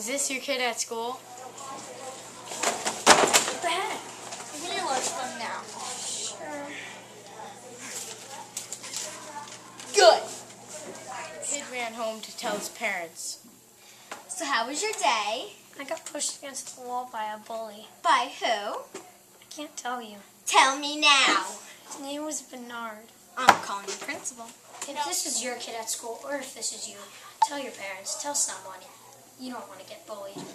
Is this your kid at school? What the heck? Give me your lunch fund now. Sure. Good. Kid ran home to tell his parents. So how was your day? I got pushed against the wall by a bully. By who? I can't tell you. Tell me now. His name was Bernard. I'm calling the principal. If this is your kid at school, or if this is you, tell your parents, tell someone. You don't want to get bullied.